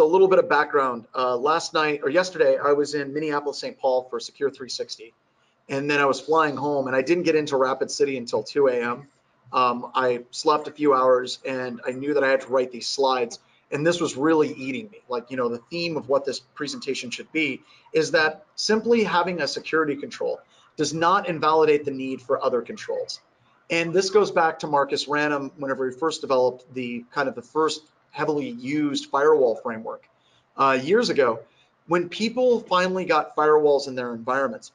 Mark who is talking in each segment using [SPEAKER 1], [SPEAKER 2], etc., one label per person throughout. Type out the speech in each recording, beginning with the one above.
[SPEAKER 1] so a little bit of background. Uh, last night or yesterday, I was in Minneapolis, St. Paul for Secure 360, and then I was flying home, and I didn't get into Rapid City until 2 a.m. Um, I slept a few hours, and I knew that I had to write these slides, and this was really eating me. Like you know, the theme of what this presentation should be is that simply having a security control does not invalidate the need for other controls. And this goes back to Marcus Ranum whenever he first developed the kind of the first heavily used firewall framework uh, years ago. When people finally got firewalls in their environments,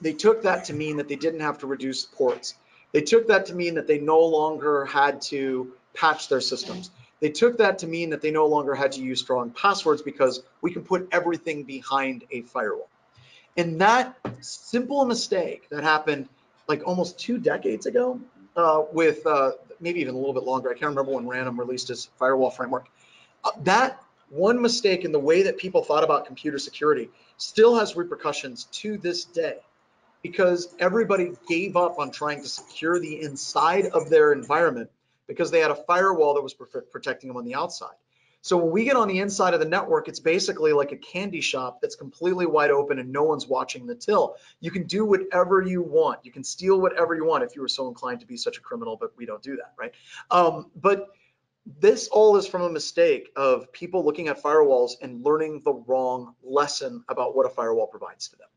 [SPEAKER 1] they took that to mean that they didn't have to reduce ports. They took that to mean that they no longer had to patch their systems. They took that to mean that they no longer had to use strong passwords because we can put everything behind a firewall. And that simple mistake that happened like almost two decades ago uh, with uh, maybe even a little bit longer. I can't remember when Ranum released his firewall framework. Uh, that one mistake in the way that people thought about computer security still has repercussions to this day because everybody gave up on trying to secure the inside of their environment because they had a firewall that was protecting them on the outside. So when we get on the inside of the network, it's basically like a candy shop that's completely wide open and no one's watching the till. You can do whatever you want. You can steal whatever you want if you were so inclined to be such a criminal, but we don't do that, right? Um, but this all is from a mistake of people looking at firewalls and learning the wrong lesson about what a firewall provides to them.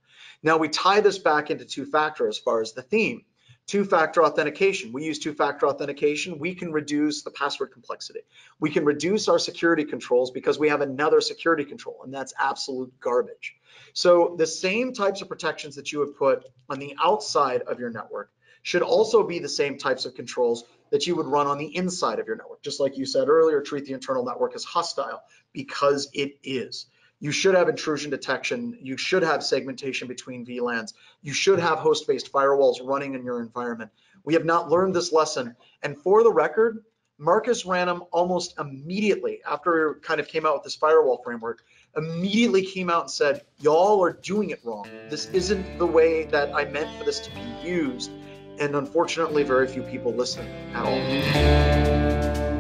[SPEAKER 1] Now we tie this back into two factor as far as the theme two-factor authentication. We use two-factor authentication. We can reduce the password complexity. We can reduce our security controls because we have another security control, and that's absolute garbage. So the same types of protections that you would put on the outside of your network should also be the same types of controls that you would run on the inside of your network. Just like you said earlier, treat the internal network as hostile because it is you should have intrusion detection. You should have segmentation between VLANs. You should have host-based firewalls running in your environment. We have not learned this lesson. And for the record, Marcus Ranum almost immediately after kind of came out with this firewall framework, immediately came out and said, y'all are doing it wrong. This isn't the way that I meant for this to be used. And unfortunately, very few people listen at all.